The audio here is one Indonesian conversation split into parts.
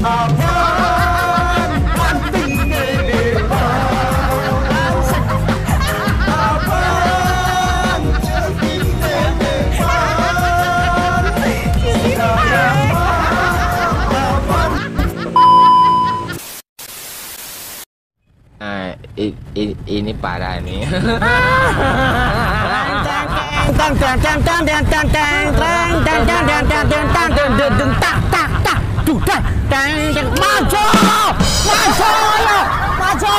Nah, i- i- ini parah nih. Tang tang tang tang tang tang tang tang maju! Maju! Ayo! Maju!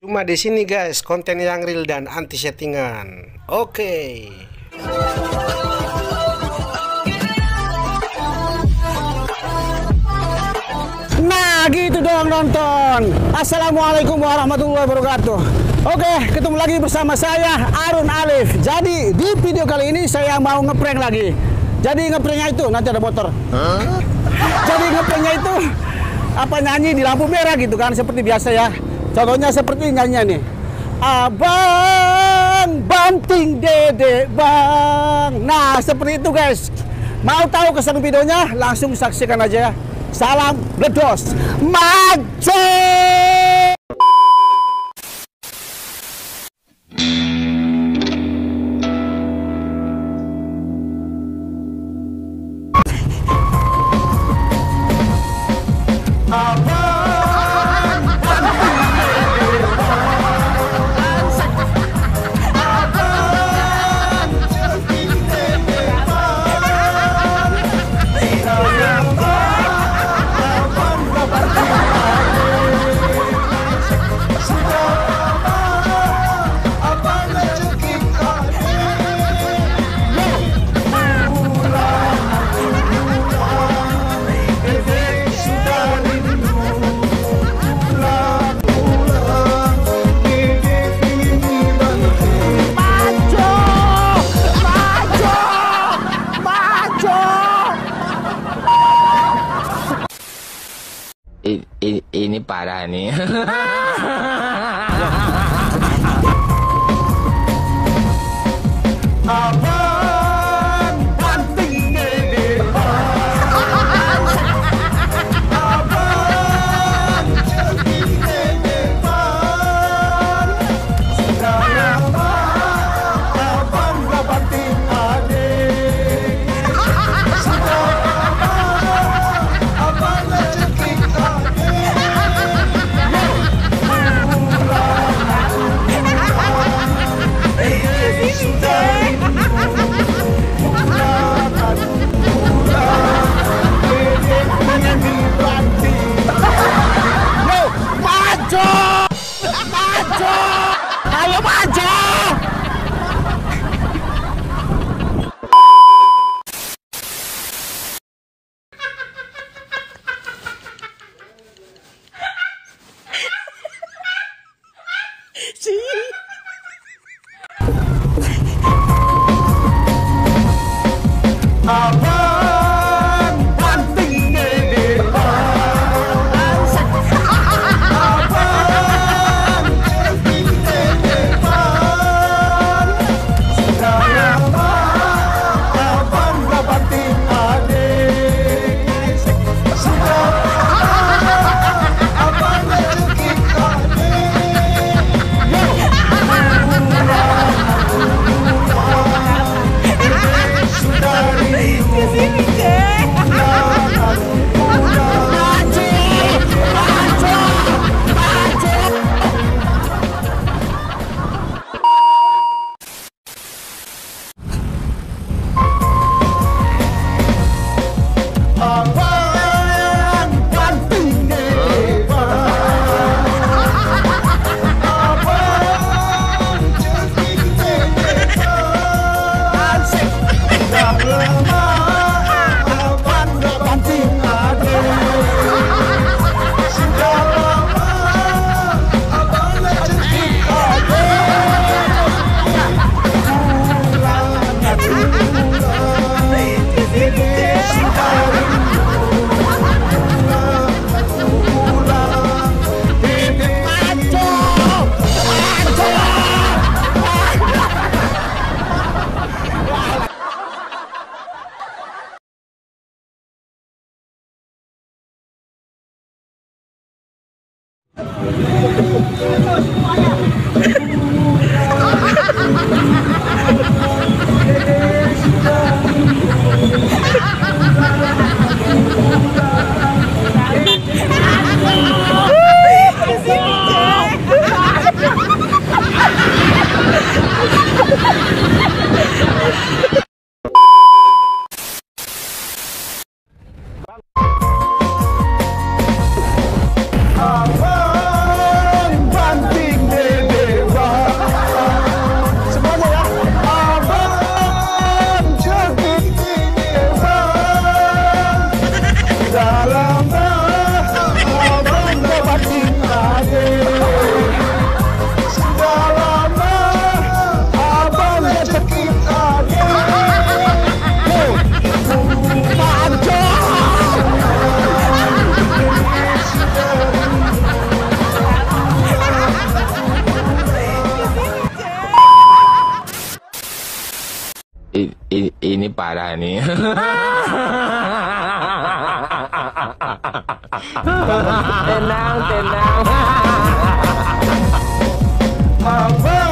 Cuma di sini guys, konten yang real dan anti settingan. Oke. Nah gitu dong nonton. Assalamualaikum warahmatullahi wabarakatuh Oke ketemu lagi bersama saya Arun Alif. Jadi di video kali ini saya mau ngeprank lagi. Jadi ngepranknya itu nanti ada motor. Jadi ngepranknya itu Apa nyanyi di lampu merah gitu kan Seperti biasa ya. Contohnya seperti nyanyinya nih. Abang banting dede bang. Nah seperti itu guys. Mau tahu kesan videonya? Langsung saksikan aja ya. Salam bledos. Maju parah nih. Ah, Papa. 哈哈哈哈哈！I- ini parah nih. tenang, tenang. Abang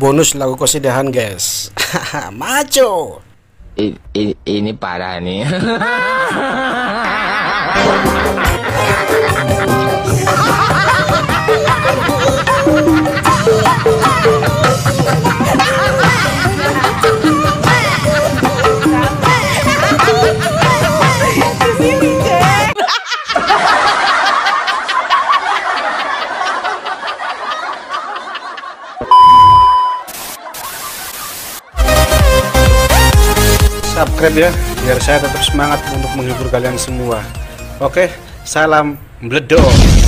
Bonus lagu kosidahan guys. Maco. I- i- ini parah nih. Subscribe ya biar saya tetap semangat untuk menghibur kalian semua. Oke, salam bledok.